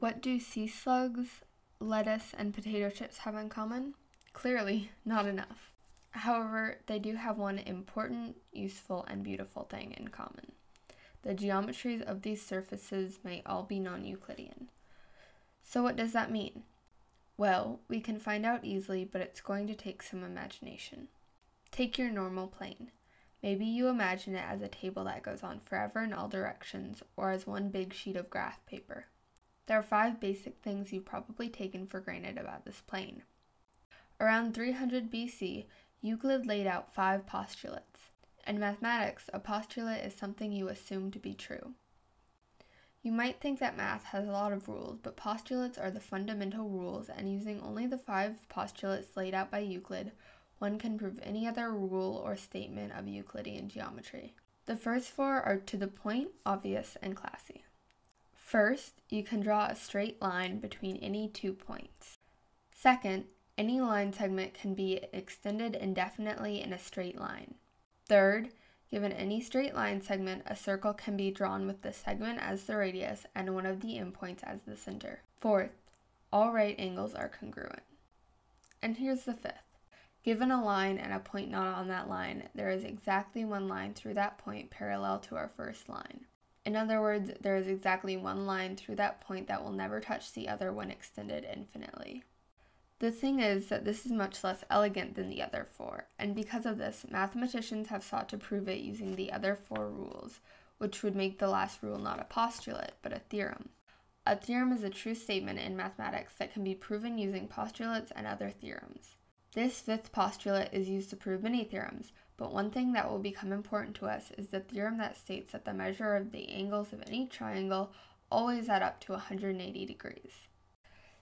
What do sea slugs, lettuce, and potato chips have in common? Clearly, not enough. However, they do have one important, useful, and beautiful thing in common. The geometries of these surfaces may all be non Euclidean. So, what does that mean? Well, we can find out easily, but it's going to take some imagination. Take your normal plane. Maybe you imagine it as a table that goes on forever in all directions, or as one big sheet of graph paper. There are five basic things you've probably taken for granted about this plane. Around 300 BC, Euclid laid out five postulates. In mathematics, a postulate is something you assume to be true. You might think that math has a lot of rules, but postulates are the fundamental rules, and using only the five postulates laid out by Euclid, one can prove any other rule or statement of Euclidean geometry. The first four are to the point, obvious, and classy. First, you can draw a straight line between any two points. Second, any line segment can be extended indefinitely in a straight line. Third, given any straight line segment, a circle can be drawn with the segment as the radius and one of the endpoints as the center. Fourth, all right angles are congruent. And here's the fifth. Given a line and a point not on that line, there is exactly one line through that point parallel to our first line. In other words, there is exactly one line through that point that will never touch the other when extended infinitely. The thing is that this is much less elegant than the other four, and because of this, mathematicians have sought to prove it using the other four rules, which would make the last rule not a postulate, but a theorem. A theorem is a true statement in mathematics that can be proven using postulates and other theorems. This fifth postulate is used to prove many theorems, but one thing that will become important to us is the theorem that states that the measure of the angles of any triangle always add up to 180 degrees.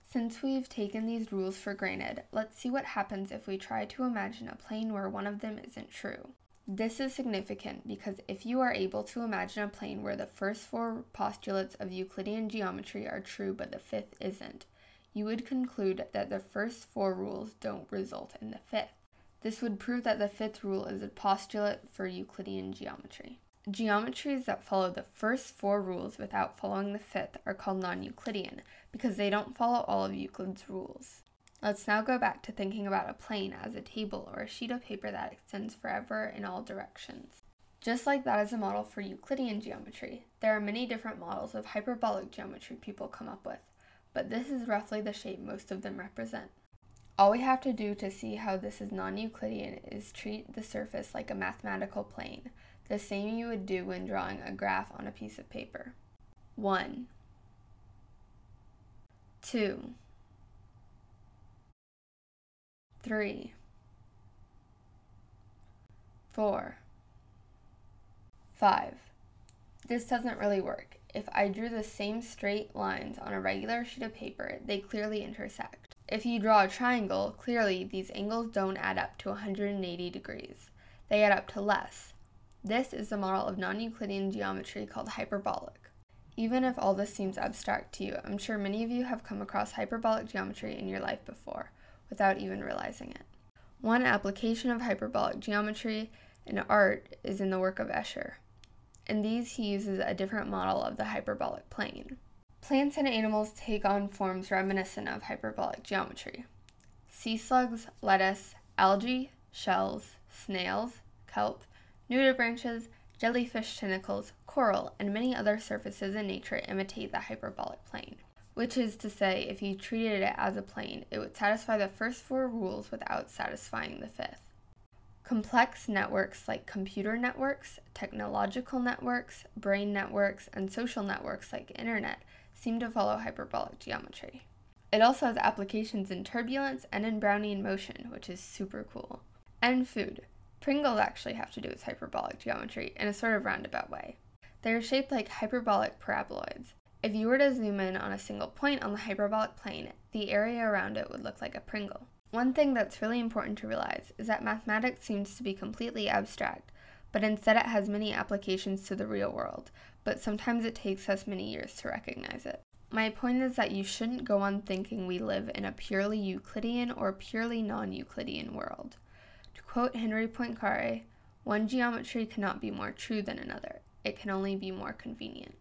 Since we've taken these rules for granted, let's see what happens if we try to imagine a plane where one of them isn't true. This is significant because if you are able to imagine a plane where the first four postulates of Euclidean geometry are true but the fifth isn't, you would conclude that the first four rules don't result in the fifth. This would prove that the fifth rule is a postulate for Euclidean geometry. Geometries that follow the first four rules without following the fifth are called non Euclidean because they don't follow all of Euclid's rules. Let's now go back to thinking about a plane as a table or a sheet of paper that extends forever in all directions. Just like that is a model for Euclidean geometry, there are many different models of hyperbolic geometry people come up with but this is roughly the shape most of them represent. All we have to do to see how this is non-Euclidean is treat the surface like a mathematical plane, the same you would do when drawing a graph on a piece of paper. 1 2 3 4 5 This doesn't really work. If I drew the same straight lines on a regular sheet of paper, they clearly intersect. If you draw a triangle, clearly these angles don't add up to 180 degrees. They add up to less. This is the model of non-Euclidean geometry called hyperbolic. Even if all this seems abstract to you, I'm sure many of you have come across hyperbolic geometry in your life before, without even realizing it. One application of hyperbolic geometry in art is in the work of Escher. In these, he uses a different model of the hyperbolic plane. Plants and animals take on forms reminiscent of hyperbolic geometry. Sea slugs, lettuce, algae, shells, snails, kelp, nudibranches, jellyfish tentacles, coral, and many other surfaces in nature imitate the hyperbolic plane. Which is to say, if you treated it as a plane, it would satisfy the first four rules without satisfying the fifth. Complex networks like computer networks, technological networks, brain networks, and social networks like internet seem to follow hyperbolic geometry. It also has applications in turbulence and in Brownian motion, which is super cool. And food. Pringles actually have to do with hyperbolic geometry in a sort of roundabout way. They are shaped like hyperbolic paraboloids. If you were to zoom in on a single point on the hyperbolic plane, the area around it would look like a Pringle. One thing that's really important to realize is that mathematics seems to be completely abstract, but instead it has many applications to the real world, but sometimes it takes us many years to recognize it. My point is that you shouldn't go on thinking we live in a purely Euclidean or purely non Euclidean world. To quote Henri Poincaré, one geometry cannot be more true than another, it can only be more convenient.